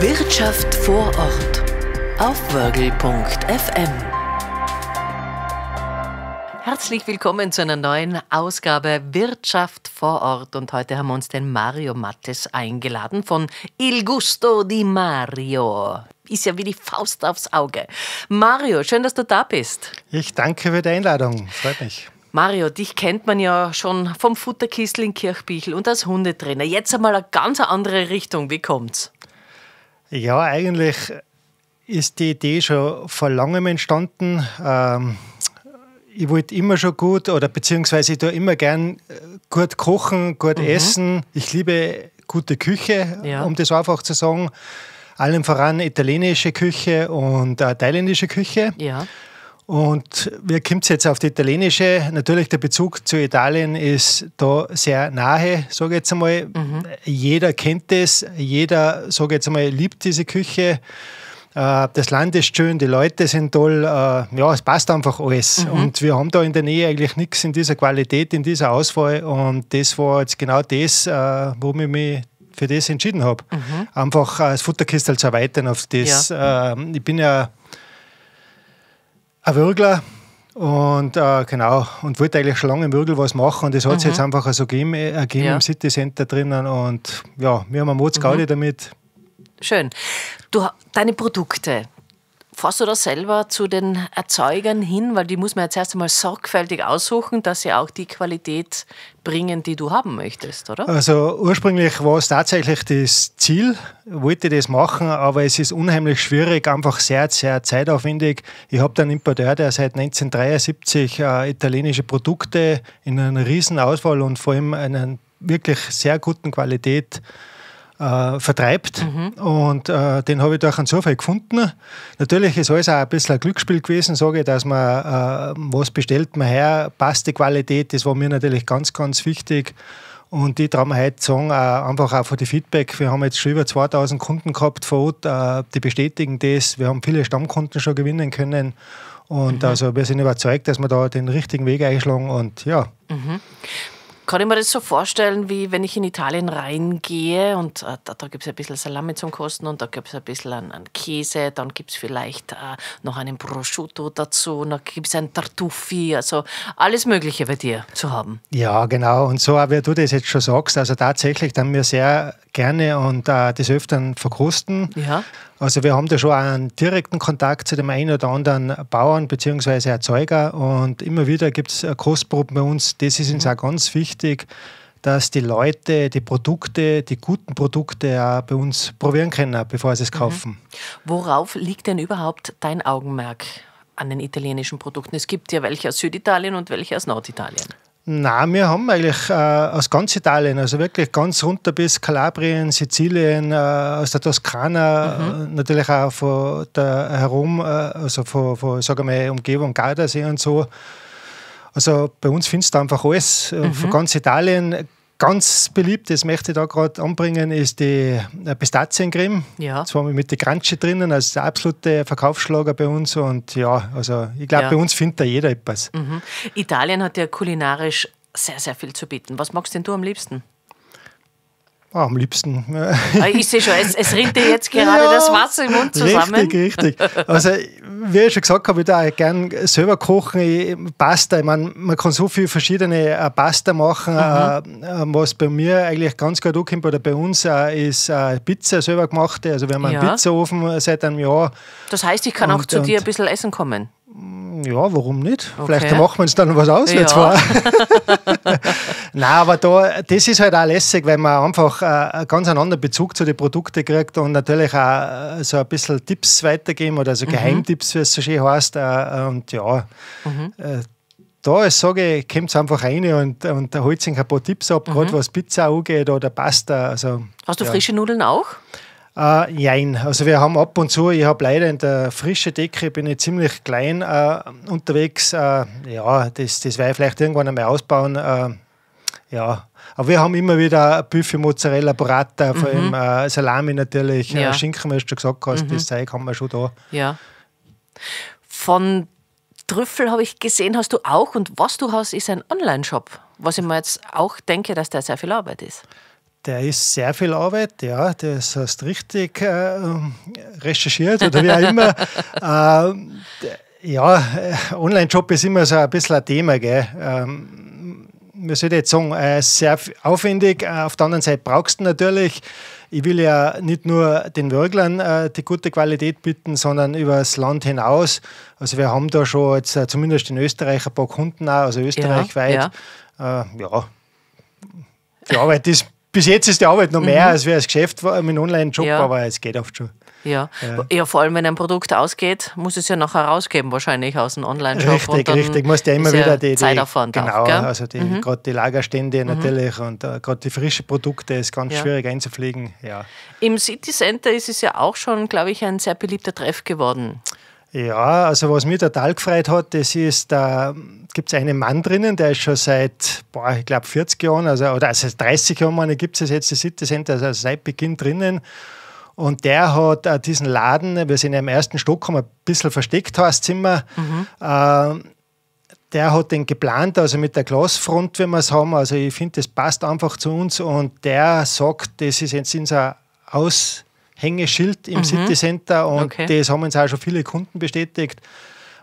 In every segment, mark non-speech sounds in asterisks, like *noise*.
Wirtschaft vor Ort auf Wörgl.fm. Herzlich willkommen zu einer neuen Ausgabe Wirtschaft vor Ort. Und heute haben wir uns den Mario Mattes eingeladen von Il Gusto di Mario. Ist ja wie die Faust aufs Auge. Mario, schön, dass du da bist. Ich danke für die Einladung. Freut mich. Mario, dich kennt man ja schon vom Futterkistel in Kirchbichel und als Hundetrainer. Jetzt einmal eine ganz andere Richtung. Wie kommt's? Ja, eigentlich ist die Idee schon vor langem entstanden. Ähm, ich wollte immer schon gut oder beziehungsweise ich tue immer gern äh, gut kochen, gut mhm. essen. Ich liebe gute Küche, ja. um das einfach zu sagen. Allem voran italienische Küche und äh, thailändische Küche. Ja. Und wie kommt es jetzt auf die italienische? Natürlich, der Bezug zu Italien ist da sehr nahe, sage ich jetzt einmal. Mhm. Jeder kennt es, jeder, sage ich jetzt einmal, liebt diese Küche. Äh, das Land ist schön, die Leute sind toll, äh, ja, es passt einfach alles. Mhm. Und wir haben da in der Nähe eigentlich nichts in dieser Qualität, in dieser Auswahl. Und das war jetzt genau das, äh, wo ich mich für das entschieden habe. Mhm. Einfach das Futterkistel zu erweitern auf das. Ja. Ich bin ja ein Würgler und äh, genau, und wollte eigentlich schon lange im Würgel was machen und das hat mhm. sich jetzt einfach so gegeben, ergeben ja. im City Center drinnen und ja, wir haben einen Mods mhm. damit. Schön. Du, deine Produkte, Fährst du da selber zu den Erzeugern hin? Weil die muss man jetzt erst einmal sorgfältig aussuchen, dass sie auch die Qualität bringen, die du haben möchtest, oder? Also ursprünglich war es tatsächlich das Ziel, wollte das machen, aber es ist unheimlich schwierig, einfach sehr, sehr zeitaufwendig. Ich habe einen Importeur, der seit 1973 äh, italienische Produkte in einer riesen Auswahl und vor allem einer wirklich sehr guten Qualität äh, vertreibt. Mhm. Und äh, den habe ich durch einen Zufall gefunden. Natürlich ist alles auch ein bisschen ein Glücksspiel gewesen, sage ich, dass man äh, was bestellt man her, passt die Qualität, das war mir natürlich ganz, ganz wichtig. Und die trauen wir heute sagen, äh, einfach auch von den Feedback. Wir haben jetzt schon über 2000 Kunden gehabt vor Ort, äh, die bestätigen das. Wir haben viele Stammkunden schon gewinnen können. Und mhm. also wir sind überzeugt, dass wir da den richtigen Weg einschlagen. Und ja. Mhm. Kann ich mir das so vorstellen, wie wenn ich in Italien reingehe und äh, da, da gibt es ein bisschen Salami zum Kosten und da gibt es ein bisschen an, an Käse, dann gibt es vielleicht äh, noch einen Prosciutto dazu, dann gibt es ein Tartuffi, also alles Mögliche bei dir zu haben. Ja, genau. Und so, wie du das jetzt schon sagst, also tatsächlich, dann wir sehr gerne und äh, des Öfteren verkosten. Ja. Also wir haben da schon einen direkten Kontakt zu dem einen oder anderen Bauern bzw. Erzeuger und immer wieder gibt es Kostproben bei uns. Das ist uns mhm. auch ganz wichtig, dass die Leute die Produkte, die guten Produkte auch bei uns probieren können, bevor sie es mhm. kaufen. Mhm. Worauf liegt denn überhaupt dein Augenmerk an den italienischen Produkten? Es gibt ja welche aus Süditalien und welche aus Norditalien. Nein, wir haben eigentlich äh, aus ganz Italien, also wirklich ganz runter bis Kalabrien, Sizilien, äh, aus der Toskana, mhm. äh, natürlich auch von der herum, äh, also von, von sagen wir, Umgebung Gardasee und so. Also bei uns findest du einfach alles äh, mhm. von ganz Italien. Ganz beliebt, das möchte ich da gerade anbringen, ist die Pistaziencreme. Ja. Zwar mit der Granche drinnen, also der absolute Verkaufsschlager bei uns. Und ja, also ich glaube, ja. bei uns findet da jeder etwas. Mhm. Italien hat ja kulinarisch sehr, sehr viel zu bieten. Was magst denn du am liebsten? Oh, am liebsten. Ah, ich sehe schon, es, es rinnt dir jetzt gerade ja, das Wasser im Mund zusammen. Richtig, richtig. Also, wie ich schon gesagt habe, ich da gerne selber kochen. Pasta, ich meine, man kann so viele verschiedene äh, Pasta machen. Mhm. Äh, was bei mir eigentlich ganz gut ankommt, oder bei uns, äh, ist Pizza selber gemachte. Also, wir haben einen ja. Pizzaofen seit einem Jahr. Das heißt, ich kann und, auch zu dir ein bisschen essen kommen? Ja, warum nicht? Okay. Vielleicht machen wir uns dann was aus, ja. zwar. *laughs* Nein, aber da, das ist halt auch lässig, weil man einfach äh, einen ganz anderen Bezug zu den Produkten kriegt und natürlich auch äh, so ein bisschen Tipps weitergeben oder so mhm. Geheimtipps, wie es so schön heißt. Äh, und ja, mhm. da ist, sage ich, kommt es einfach rein und, und holt sich ein paar Tipps ab, mhm. gerade was Pizza angeht oder Pasta. Also, Hast du ja. frische Nudeln auch? Äh, jein. Also wir haben ab und zu, ich habe leider in der frischen Decke, bin ich ziemlich klein äh, unterwegs. Äh, ja, das, das werde ich vielleicht irgendwann einmal ausbauen. Äh, ja, aber wir haben immer wieder Buffet, Mozzarella, Burrata, vor allem mhm. äh, Salami natürlich, äh, ja. Schinken, wie du schon gesagt hast, mhm. das Zeug haben wir schon da. Ja. Von Trüffel habe ich gesehen, hast du auch und was du hast, ist ein Online-Shop, was ich mir jetzt auch denke, dass da sehr viel Arbeit ist. Der ist sehr viel Arbeit, ja. Das hast richtig äh, recherchiert oder wie auch immer. *laughs* ähm, ja, äh, Online-Job ist immer so ein bisschen ein Thema, gell. Ähm, man sollte jetzt sagen, äh, sehr aufwendig. Äh, auf der anderen Seite brauchst du natürlich. Ich will ja nicht nur den Würglern äh, die gute Qualität bieten, sondern über das Land hinaus. Also wir haben da schon jetzt äh, zumindest in Österreich ein paar Kunden auch, also österreichweit. Ja, ja. Äh, ja. Die Arbeit ist, bis jetzt ist die Arbeit noch mehr, mhm. als wäre das Geschäft mit einem Online-Job, ja. aber es geht oft schon. Ja. ja. ja, vor allem wenn ein Produkt ausgeht, muss es ja nachher rausgeben, wahrscheinlich aus dem Online-Shop. Richtig, richtig. Muss ja immer wieder die, die Zeitaufwand genau, auch, also die, mhm. gerade die Lagerstände mhm. natürlich und uh, gerade die frischen Produkte ist ganz ja. schwierig einzupflegen. Ja. Im City Center ist es ja auch schon, glaube ich, ein sehr beliebter Treff geworden. Ja, also was mich total gefreut hat, das ist, da gibt es einen Mann drinnen, der ist schon seit, boah, ich glaube 40 Jahren, also, oder also 30 Jahren gibt es jetzt das City Center, also seit Beginn drinnen. Und der hat äh, diesen Laden, wir sind ja im ersten Stock, haben ein bisschen versteckt, das Zimmer. Mhm. Äh, der hat den geplant, also mit der Glasfront, wenn wir es haben. Also ich finde, das passt einfach zu uns. Und der sagt, das ist jetzt unser Aushängeschild im mhm. City Center und okay. das haben uns auch schon viele Kunden bestätigt.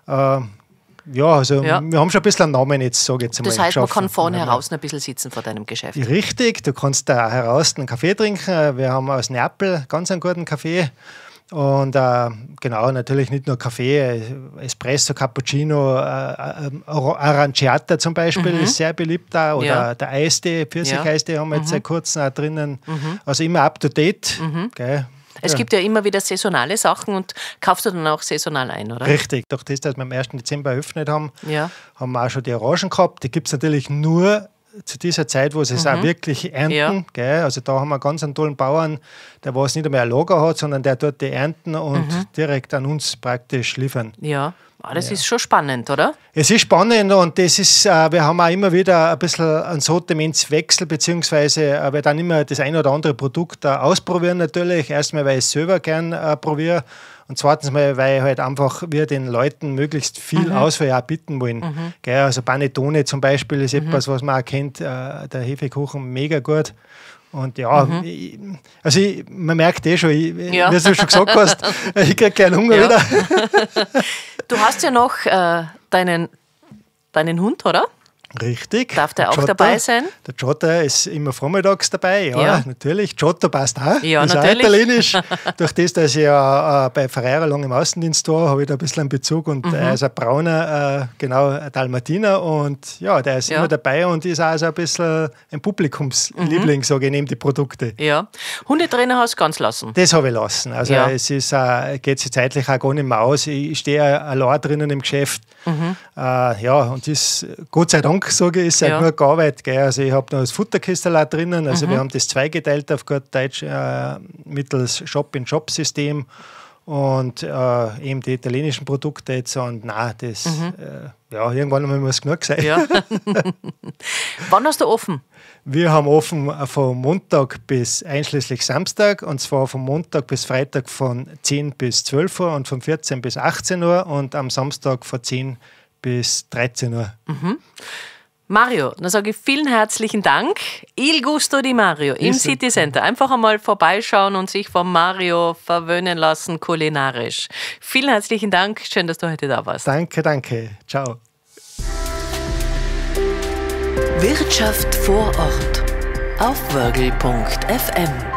Äh, ja, also ja. wir haben schon ein bisschen einen Namen jetzt, sage ich jetzt mal. Das heißt, man kann vorne heraus ein bisschen sitzen vor deinem Geschäft. Richtig, du kannst da heraus einen Kaffee trinken. Wir haben aus Neapel ganz einen guten Kaffee. Und äh, genau, natürlich nicht nur Kaffee, Espresso, Cappuccino, äh, äh, Aranciata zum Beispiel mhm. ist sehr beliebt da. Oder ja. der Eistee, Pfirsicheistee ja. haben wir jetzt mhm. seit kurzem auch drinnen. Mhm. Also immer up to date. Mhm. Gell? Es ja. gibt ja immer wieder saisonale Sachen und kaufst du dann auch saisonal ein, oder? Richtig. Durch das, dass wir am 1. Dezember eröffnet haben, ja. haben wir auch schon die Orangen gehabt. Die gibt es natürlich nur zu dieser Zeit, wo sie es mhm. auch wirklich ernten. Ja. Also da haben wir ganz einen tollen Bauern, der was nicht mehr ein Lager hat, sondern der dort die ernten und mhm. direkt an uns praktisch liefern. Ja. Ah, das ja. ist schon spannend, oder? Es ist spannend und das ist, äh, wir haben auch immer wieder ein bisschen einen Sortimentswechsel, beziehungsweise äh, wir dann immer das ein oder andere Produkt äh, ausprobieren natürlich. Erstmal, weil ich es selber gern probiere und zweitens mal, weil halt einfach wir den Leuten möglichst viel mhm. Auswahl auch bieten wollen. Mhm. Gell, also Panettone zum Beispiel ist mhm. etwas, was man auch kennt, der Hefekuchen mega gut. Und ja, mhm. ich, also ich, man merkt eh schon, ich, ja. wie du schon gesagt hast, *laughs* ich kriege keinen Hunger ja. wieder. *laughs* du hast ja noch äh, deinen, deinen Hund, oder? Richtig. Darf der, auch Giotto, dabei sein? Der Giotto ist immer vormittags dabei, ja, ja. natürlich. Giotto passt auch. Ja, ist natürlich. Auch italienisch. *laughs* Durch das, dass ich ja äh, bei Ferreira lang im Außendienst war, habe ich da ein bisschen einen Bezug und mhm. er ist ein brauner, äh, genau, ein Dalmatiner und ja, der ist ja. immer dabei und ist auch so ein bisschen ein Publikumsliebling, mhm. sage ich, neben die Produkte. Ja. Hundetrainer hast du ganz lassen? Das habe ich lassen. Also ja. es ist, äh, geht sich zeitlich auch gar nicht mehr aus. Ich stehe allein drinnen im Geschäft. Mhm. Äh, ja, und das, Gott sei Dank, sage ich, ist halt ja. nur gearbeitet. Gell. Also ich habe noch das Futterkistel drinnen, also mhm. wir haben das zweigeteilt auf gut Deutsch äh, mittels Shop-in-Shop-System und äh, eben die italienischen Produkte jetzt und nein, das, mhm. äh, ja, irgendwann muss es genug sein. Ja. *laughs* Wann hast du offen? Wir haben offen von Montag bis einschließlich Samstag und zwar von Montag bis Freitag von 10 bis 12 Uhr und von 14 bis 18 Uhr und am Samstag von 10 bis 13 Uhr. Mhm. Mario, dann sage ich vielen herzlichen Dank. Il Gusto di Mario im Ist City Center. Einfach einmal vorbeischauen und sich von Mario verwöhnen lassen, kulinarisch. Vielen herzlichen Dank. Schön, dass du heute da warst. Danke, danke. Ciao. Wirtschaft vor Ort auf wörgl.fm